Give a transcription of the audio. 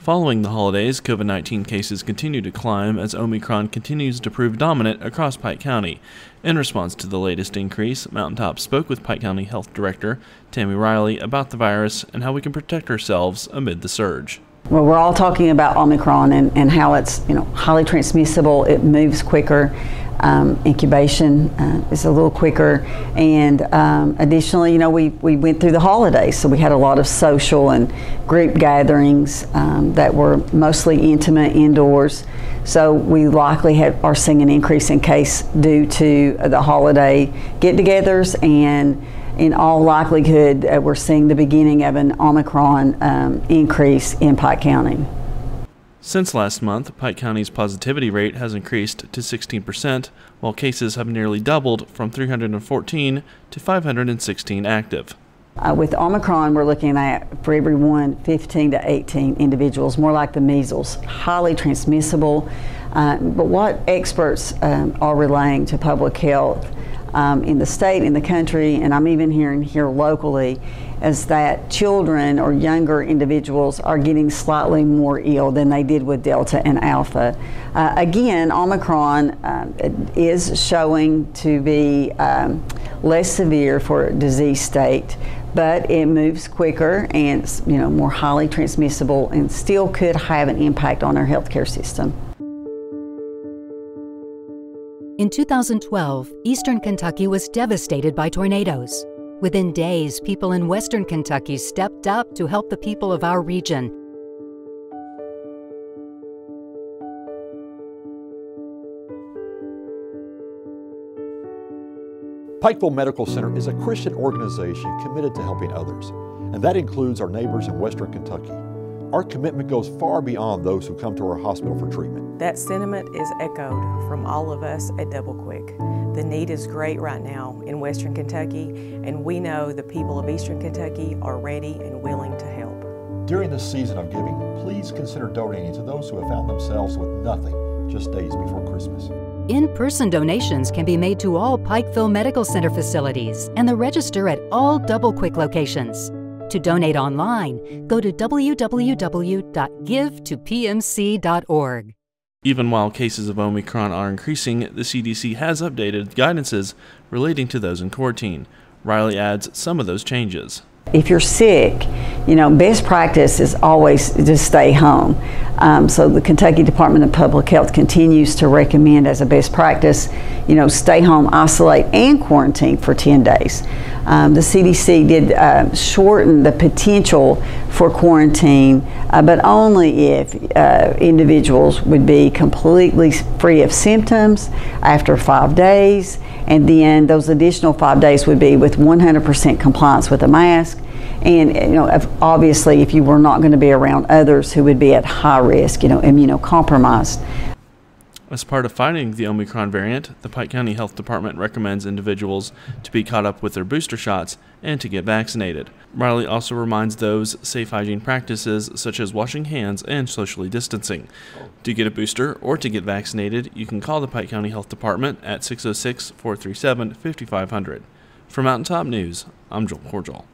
Following the holidays, COVID 19 cases continue to climb as Omicron continues to prove dominant across Pike County. In response to the latest increase, Mountaintop spoke with Pike County Health Director Tammy Riley about the virus and how we can protect ourselves amid the surge. Well, we're all talking about Omicron and, and how it's you know highly transmissible. It moves quicker. Um, incubation uh, is a little quicker, and um, additionally, you know, we, we went through the holidays, so we had a lot of social and group gatherings um, that were mostly intimate indoors. So we likely have, are seeing an increase in case due to the holiday get-togethers and in all likelihood, uh, we're seeing the beginning of an Omicron um, increase in Pike County. Since last month, Pike County's positivity rate has increased to 16%, while cases have nearly doubled from 314 to 516 active. Uh, with Omicron, we're looking at for every one 15 to 18 individuals, more like the measles, highly transmissible. Uh, but what experts um, are relaying to public health um, in the state, in the country, and I'm even hearing here locally, is that children or younger individuals are getting slightly more ill than they did with Delta and Alpha. Uh, again, Omicron uh, is showing to be um, less severe for disease state, but it moves quicker and you know more highly transmissible and still could have an impact on our healthcare system. In 2012, eastern Kentucky was devastated by tornadoes. Within days, people in western Kentucky stepped up to help the people of our region. Pikeville Medical Center is a Christian organization committed to helping others, and that includes our neighbors in western Kentucky. Our commitment goes far beyond those who come to our hospital for treatment. That sentiment is echoed from all of us at Double Quick. The need is great right now in Western Kentucky, and we know the people of Eastern Kentucky are ready and willing to help. During this season of giving, please consider donating to those who have found themselves with nothing just days before Christmas. In-person donations can be made to all Pikeville Medical Center facilities and the register at all Double Quick locations. To donate online, go to www.givetopmc.org. Even while cases of Omicron are increasing, the CDC has updated guidances relating to those in quarantine. Riley adds some of those changes. If you're sick, you know, best practice is always just stay home. Um, so the Kentucky Department of Public Health continues to recommend as a best practice, you know, stay home, isolate, and quarantine for 10 days. Um, the CDC did uh, shorten the potential for quarantine, uh, but only if uh, individuals would be completely free of symptoms after five days, and then those additional five days would be with 100% compliance with a mask and you know, obviously, if you were not going to be around others who would be at high risk, you know, immunocompromised. As part of fighting the Omicron variant, the Pike County Health Department recommends individuals to be caught up with their booster shots and to get vaccinated. Riley also reminds those safe hygiene practices such as washing hands and socially distancing. To get a booster or to get vaccinated, you can call the Pike County Health Department at 606 437 5500. For Mountaintop News, I'm Joel Cordial.